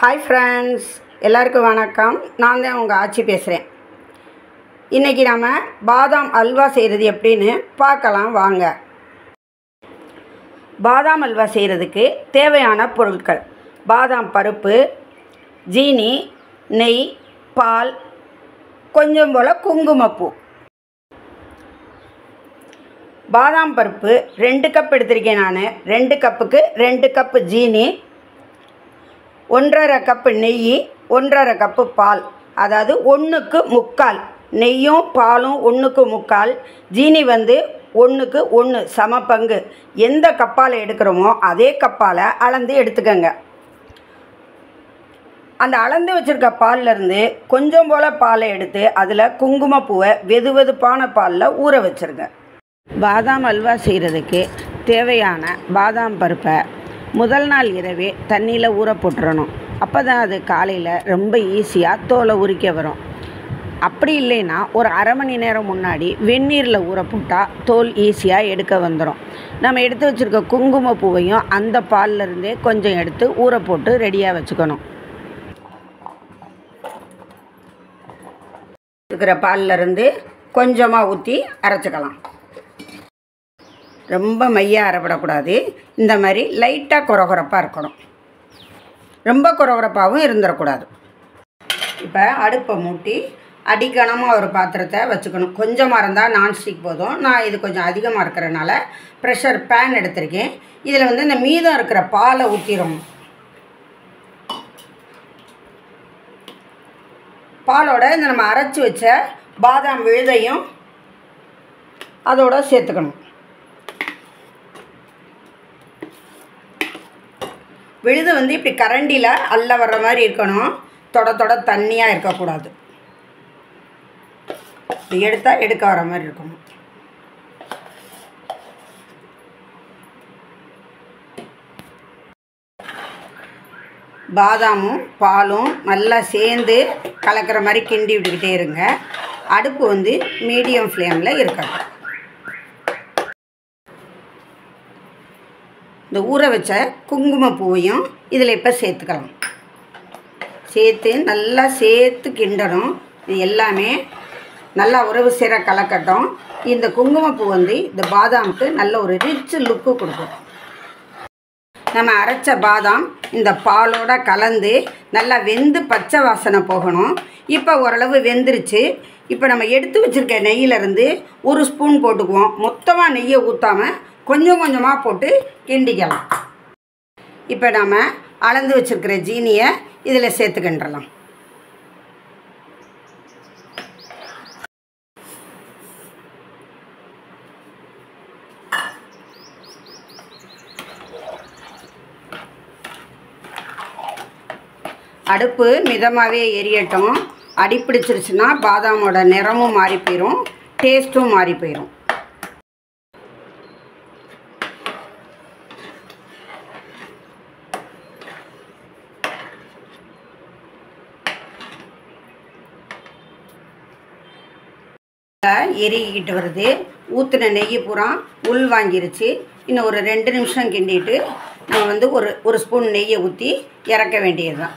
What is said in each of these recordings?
Hi friends எல்லாருக்கும் வணக்கம். நான் தான் உங்கள் ஆட்சி பேசுகிறேன் இன்றைக்கி நாம் பாதாம் அல்வா செய்கிறது எப்படின்னு பார்க்கலாம் வாங்க. பாதாம் அல்வா செய்கிறதுக்கு தேவையான பொருட்கள். பாதாம் பருப்பு ஜீனி நெய் பால் கொஞ்சம் போல் குங்குமப்பூ. பாதாம் பருப்பு ரெண்டு கப் எடுத்திருக்கேன் நான். ரெண்டு கப்புக்கு ரெண்டு கப்பு ஜீனி ஒன்றரை கப்பு நெய் ஒன்றரை கப்பு பால். அதாவது ஒன்றுக்கு முக்கால். நெய்யும் பாலும் ஒன்றுக்கு முக்கால். ஜீனி வந்து ஒன்றுக்கு ஒன்று சம பங்கு. எந்த கப்பால் எடுக்கிறோமோ அதே கப்பால் அளந்து எடுத்துக்கோங்க. அந்த அளந்து வச்சுருக்க பால்லேருந்து கொஞ்சம் போல் பாலை எடுத்து அதில் குங்குமப்பூவை வெது வெதுப்பான பாலில் ஊற வச்சுருங்க. பாதாம் அல்வா செய்கிறதுக்கு தேவையான பாதாம் பருப்பை முதல் நாள் இரவே தண்ணியில் ஊற போட்டுறணும். அப்போ தான் அது காலையில் ரொம்ப ஈஸியாக தோலை உரிக்க வரும். அப்படி இல்லைன்னா ஒரு அரை மணி நேரம் முன்னாடி வெந்நீரில் ஊற போட்டால் தோல் ஈஸியாக எடுக்க வந்துடும் நம்ம எடுத்து வச்சுருக்க குங்குமப்பூவையும் அந்த பால்ல இருந்தே கொஞ்சம் எடுத்து ஊற போட்டு ரெடியாக வச்சுக்கணும். இருக்கிற பால்லருந்து கொஞ்சமாக ஊற்றி அரைச்சிக்கலாம். ரொம்ப மையாக அரைப்படக்கூடாது இந்த மாதிரி லைட்டாக குறகுறப்பாக இருக்கணும். ரொம்ப குறகுறப்பாகவும் இருந்துடக்கூடாது இப்போ அடுப்பை மூட்டி அடிக்கணமாக ஒரு பாத்திரத்தை வச்சுக்கணும். கொஞ்சமாக இருந்தால் நான்ஸ்டிக் போதும். நான் இது கொஞ்சம் அதிகமாக இருக்கிறனால ப்ரெஷர் பேன் எடுத்திருக்கேன். இதில் வந்து இந்த மீதம் இருக்கிற பாலை ஊற்றிடணும் பாலோட இந்த நம்ம அரைச்சி வச்ச பாதாம் விழுதையும் அதோட சேர்த்துக்கணும். விழுது வந்து இப்படி கரண்டியில் அள்ள வர்ற மாதிரி இருக்கணும். தொட தொட தண்ணியாக இருக்கக்கூடாது. எடுத்தால் எடுக்க வர மாதிரி இருக்கணும். பாதாமும் பாலும் நல்லா சேர்ந்து கலக்கிற மாதிரி கிண்டி விட்டுக்கிட்டே இருங்க. அடுப்பு வந்து மீடியம் ஃப்ளேமில் இருக்கட்டும். இந்த ஊற வச்ச குங்குமப்பூவையும் இதில் இப்போ சேர்த்துக்கலாம். சேர்த்து நல்லா சேர்த்து கிண்டணும். இது எல்லாமே நல்லா உறவு சேர கலக்கட்டும். இந்த குங்குமப்பூ வந்து இந்த பாதாமுக்கு நல்ல ஒரு ரிச் லுக்கு கொடுக்கும். நம்ம அரைச்ச பாதாம் இந்த பாலோட கலந்து நல்லா வெந்து பச்சை வாசனை போகணும். இப்போ ஓரளவு வெந்துருச்சு. இப்போ நம்ம எடுத்து வச்சுருக்க நெய்யிலேருந்து ஒரு ஸ்பூன் போட்டுக்குவோம். மொத்தமாக நெய்யை ஊற்றாமல் கொஞ்சம் கொஞ்சமாக போட்டு கிண்டிக்கலாம். இப்போ நாம் அளந்து வச்சுருக்கிற ஜீனியை இதில் சேர்த்துக்கின்றலாம். அடுப்பு மிதமாகவே எரியட்டும். அடிப்பிடிச்சிருச்சுன்னா பாதாமோட நிறமும் மாறி போயிடும் டேஸ்ட்டும் மாறி போயிடும் எரிக்கிட்டு வருது. ஊற்றின நெய் பூரா உள் வாங்கிருச்சு. இன்னும் ஒரு ரெண்டு நிமிஷம் கிண்டிட்டு நம்ம வந்து ஒரு ஒரு ஸ்பூன் நெய்யை ஊற்றி இறக்க வேண்டியது தான்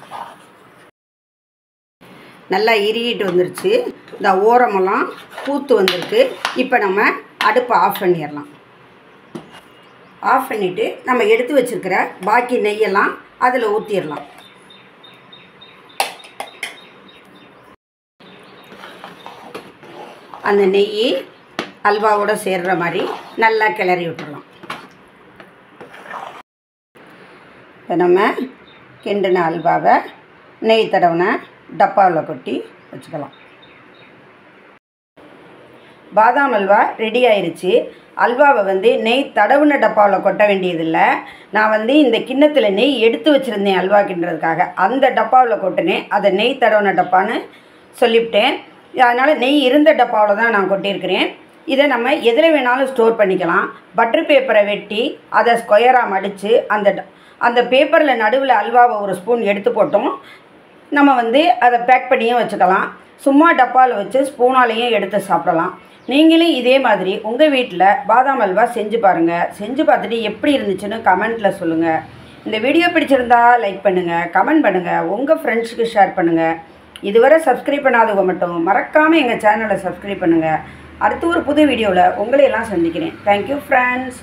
நல்லா இறுகிட்டு வந்துருச்சு. இந்த ஓரமெல்லாம் பூத்து வந்திருக்கு. இப்போ நம்ம அடுப்பை ஆஃப் பண்ணிடலாம். ஆஃப் பண்ணிவிட்டு நம்ம எடுத்து வச்சுருக்கிற பாக்கி நெய்யெல்லாம் அதில் ஊற்றிடலாம் அந்த நெய் அல்வாவோட சேர்ற மாதிரி நல்லா கிளறி விட்டுடலாம் இப்போ நம்ம கிண்டின அல்வாவை நெய் தடவின டப்பாவில் கொட்டி வச்சுக்கலாம். பாதாம் அல்வா ரெடி ஆயிடுச்சு அல்வாவை வந்து நெய் தடவுன டப்பாவில் கொட்ட வேண்டியதில்லை. நான் வந்து இந்த கிண்ணத்தில் நெய் எடுத்து வச்சுருந்தேன் அல்வா கிண்டுறதுக்காக. அந்த டப்பாவில் கொட்டினேன். அதை நெய் தடவுன டப்பான்னு சொல்லிவிட்டேன். அதனால் நெய் இருந்த டப்பாவில் தான் நான் கொட்டியிருக்கிறேன். இதை நம்ம எதில் வேணாலும் ஸ்டோர் பண்ணிக்கலாம். பட்டர் பேப்பரை வெட்டி அதை ஸ்கொயராக மடித்து அந்த ட- அந்த பேப்பரில் நடுவில் அல்வாவை ஒரு ஸ்பூன் எடுத்து போட்டோம். நம்ம வந்து அதை பேக் பண்ணியும் வச்சுக்கலாம். சும்மா டப்பாவில் வச்சு ஸ்பூனாலேயும் எடுத்து சாப்பிடலாம். நீங்களும் இதே மாதிரி உங்கள் வீட்டில் பாதாம் அல்வா செஞ்சு பாருங்கள் செஞ்சு பார்த்துட்டு எப்படி இருந்துச்சுன்னு கமெண்ட்டில் சொல்லுங்கள் இந்த வீடியோ பிடிச்சிருந்தா லைக் பண்ணுங்கள் கமெண்ட் பண்ணுங்கள் உங்கள் ஃப்ரெண்ட்ஸுக்கு ஷேர் பண்ணுங்கள் இதுவரை சப்ஸ்கிரைப் பண்ணாதவங்க மட்டும் மறக்காமல் எங்கள் சேனலை சப்ஸ்கிரைப் பண்ணுங்கள் அடுத்து ஒரு புது வீடியோவில் உங்களையெல்லாம் சந்திக்கிறேன். Thank you friends